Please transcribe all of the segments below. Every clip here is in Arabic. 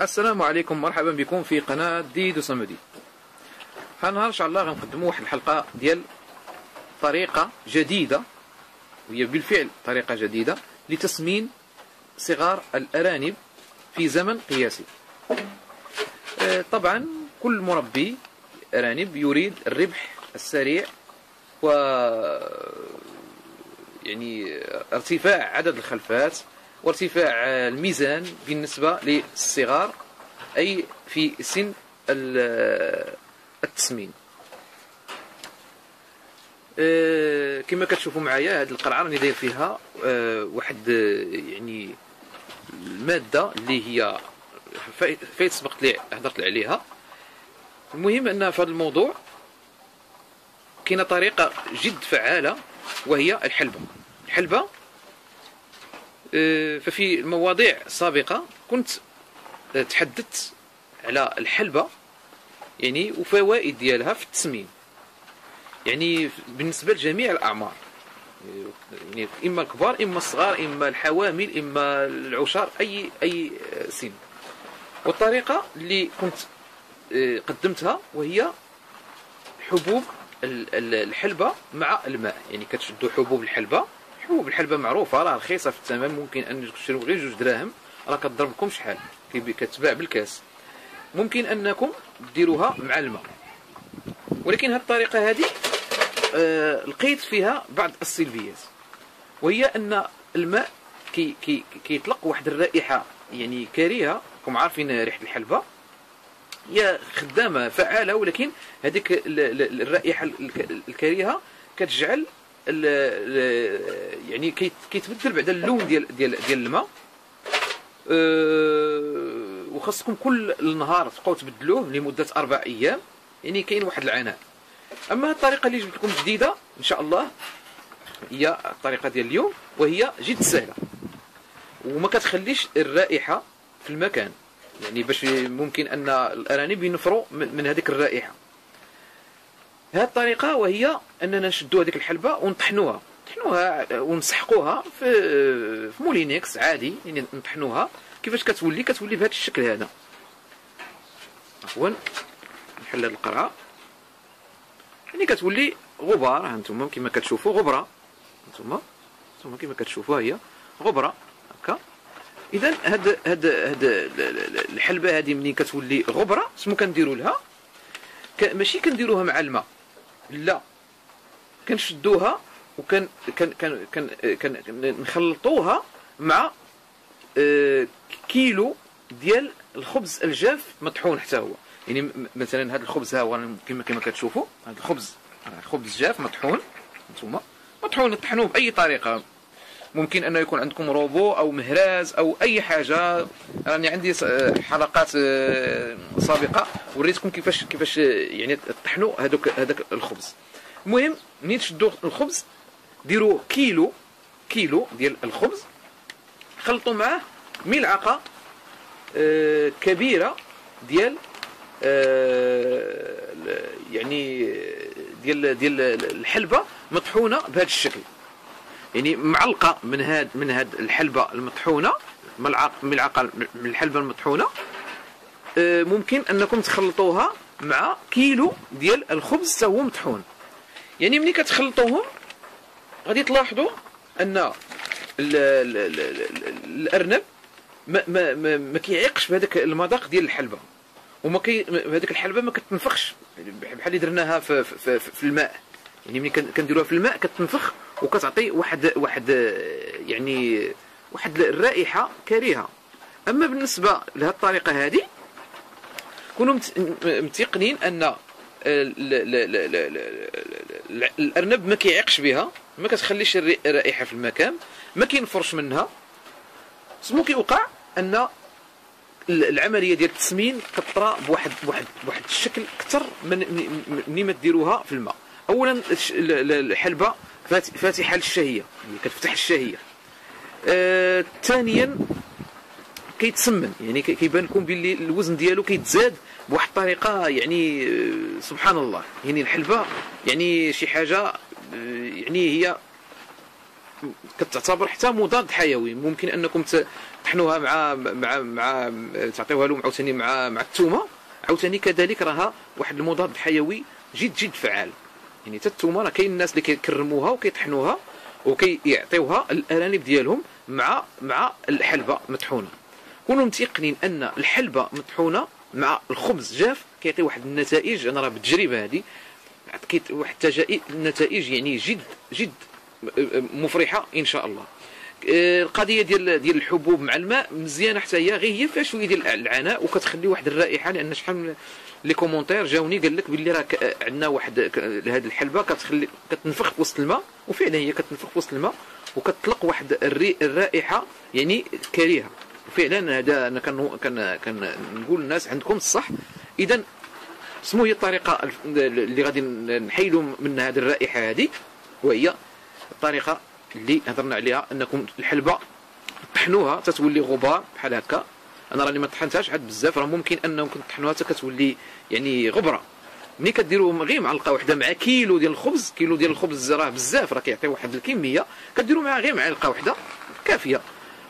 السلام عليكم مرحبا بكم في قناة ديدو صمدي. هالنهار إن شاء الله غنقدموا واحد الحلقة ديال طريقة جديدة وهي بالفعل طريقة جديدة لتسمين صغار الأرانب في زمن قياسي. آه، طبعا كل مربي أرانب يريد الربح السريع و يعني ارتفاع عدد الخلفات وارتفاع الميزان بالنسبة للصغار أي في سن التسمين. أه، كما كتشوفوا معايا هذه القرعه راني داير فيها أه، واحد يعني المادة اللي هي فايت سبقت لي هضرت عليها. المهم أن في هذا الموضوع كاينة طريقة جد فعالة وهي الحلبة. الحلبة أه، ففي المواضيع السابقه كنت تحدثت على الحلبة يعني وفوائد ديالها في التسمين. يعني بالنسبة لجميع الأعمار يعني إما الكبار إما الصغار إما الحوامل إما العشار أي أي سن. والطريقة اللي كنت آه، قدمتها وهي حبوب الحلبة مع الماء. يعني كتشدوا حبوب الحلبة. حبوب الحلبة معروفة راه رخيصة في الثمن. ممكن أن تشريو غير جوج دراهم. راه كتضرب لكم شحال كتباع بالكاس. ممكن أنكم ديروها مع الماء. ولكن هذه الطريقة هذه آه لقيت فيها بعض السلبيات. وهي أن الماء كي كي كيطلق واحد الرائحة يعني كريهة. راكم عارفين ريحة الحلبة؟ هي خدامة فعالة ولكن هذيك الرائحة الكريهة كتجعل يعني كيتبدل بعد اللون ديال ديال ديال الماء. أه وخاصكم كل النهار تبقاو تبدلوه لمدة أربع أيام يعني كاين واحد العناء. أما الطريقة اللي جبت لكم جديدة إن شاء الله هي الطريقة ديال اليوم وهي جد سهلة. وما كتخليش الرائحة في المكان. يعني باش ممكن أن الأرانب ينفروا من هذيك الرائحة. هذه الطريقة وهي أننا نشدوا هذيك الحلبة ونطحنوها. نطحنوها ونسحقوها في في مولينكس عادي يعني نطحنوها. كيفاش كتولي؟ كتولي بهذا الشكل هذا. عفوا نحل هذه القرعة. يعني كتولي غبار. ها أنتم كما كتشوفوا غبرة. أنتم أنتم كما كتشوفوا هي غبرة. اذا هاد هاد هاد الحلبة هذه ملي كتولي غبرة شنو كنديروا لها. ماشي كنديروها مع الماء. لا. كنشدوها وكان كان كان كان, كان نخلطوها مع آه، كيلو ديال الخبز الجاف مطحون حتى هو. يعني مثلا هذا الخبز ها هو كما كما كتشوفوا هذا الخبز الخبز جاف مطحون أنتم مطحون طحنوه بأي طريقة. ممكن أنه يكون عندكم روبو أو مهراز أو أي حاجة. راني عندي حلقات آه، سابقة. وريتكم كيفاش كيفاش يعني طحنوا هذوك هذاك الخبز. المهم ملي تشدوا الخبز؟ ديروا كيلو كيلو ديال الخبز. خلطوا معاه ملعقة آه، كبيرة ديال آه، يعني ديال ديال الحلبة مطحونة بهذا الشكل. يعني معلقة من هاد من هاد الحلبة المطحونة ملعقه ملعقة من الحلبة المطحونة. آه، ممكن أنكم تخلطوها مع كيلو ديال الخبز حتى هو مطحون. يعني ملي كتخلطوهم غادي تلاحظوا أن الأرنب ما ما ما, ما كيعيقش بهذاك المذاق ديال الحلبة. وما كي هذيك الحلبة ما كتنفخش بحال اللي درناها في, في, في, في الماء. يعني ملي كنديروها في الماء كتنفخ وكتعطي واحد واحد يعني واحد الرائحة كريهة. أما بالنسبة لهذه الطريقة هذه كونوا متيقنين أن الأرنب ما كيعيقش بها ما كتخليش الرائحة في المكان ما كينفرش منها. سمو كيوقع أن العملية ديال التسمين كطرا بواحد بواحد بواحد الشكل أكثر من ملي ما ديروها في الماء. اولا الحلبة فاتحه للشهيه يعني كتفتح الشهية. آه ثانيا كيتسمن. يعني كيبان لكم باللي الوزن ديالو كيتزاد بواحد الطريقة يعني آه، سبحان الله. يعني الحلبة يعني شي حاجة يعني هي كتعتبر حتى مضاد حيوي. ممكن أنكم تطحنوها مع مع مع تعطيوها لهم عاوتاني مع مع الثومه عاوتاني كذلك راها واحد المضاد حيوي جد جد فعال. يعني حتى الثومه راه كاين الناس اللي كيكرموها وكيطحنوها وكيعطيوها الأرانب ديالهم مع مع الحلبة مطحونة. كونوا متيقنين أن الحلبة مطحونة مع الخبز. جاف كيعطي واحد النتائج. أنا راه بالتجربة هذه واحد النتائج يعني جد جد مفرحة إن شاء الله. القضية ديال ديال الحبوب مع الماء مزيانه حتى هي غير هي فيها شوية ديال العناء وكتخلي واحد الرائحة لأن شحال لي كومونتير جاوني قال لك باللي راه عندنا واحد هذه الحلبة كتخلي كتنفخ في وسط الماء وفعلا هي كتنفخ في وسط الماء وكتطلق واحد الرائحة يعني كريهة. فعلا هذا أنا كان كان كنقول للناس عندكم الصح. اذا شنو هي الطريقة اللي غادي نحيدوا من هذه الرائحة هذه وهي الطريقة اللي هضرنا عليها أنكم الحلبة طحنوها تتولي غبار بحال هكا. أنا راني ما طحنتهاش عاد بزاف راه ممكن انكم تطحنوها حتى كتولي يعني غبرة. ملي كديروا غير معلقه واحدة مع كيلو ديال الخبز كيلو ديال الخبز راه بزاف راه كيعطي واحد الكمية كديروا معها غير معلقه واحدة كافية.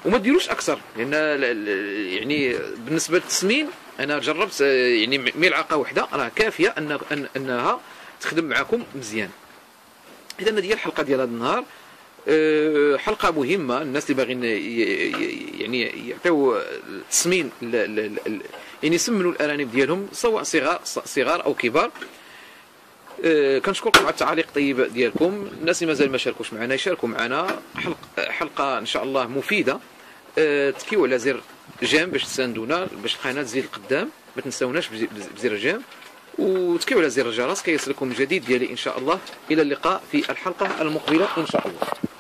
وما ديروش أكثر لأن يعني بالنسبة للتسمين أنا جربت يعني ملعقة واحدة راه كافية ان أنها تخدم معكم مزيان. اذا هذه الحلقة ديال هذا النهار. حلقة مهمة. الناس اللي باغيين يعني يعطيو التسمين يعني يسمنوا الأرانب ديالهم سواء صغار صغار أو كبار. أه، كنشكركم على التعاليق الطيبه ديالكم. الناس اللي مازال ما شاركوش معنا يشاركوا معنا. حلقه حلقة إن شاء الله مفيدة. أه، تكيو على زر j'aime باش تساندونا باش القناه تزيد القدام ما تنساوناش بزر j'aime. وتكيو على زر الجرس كي يصلكم الجديد ديالي إن شاء الله. إلى اللقاء في الحلقة المقبلة إن شاء الله.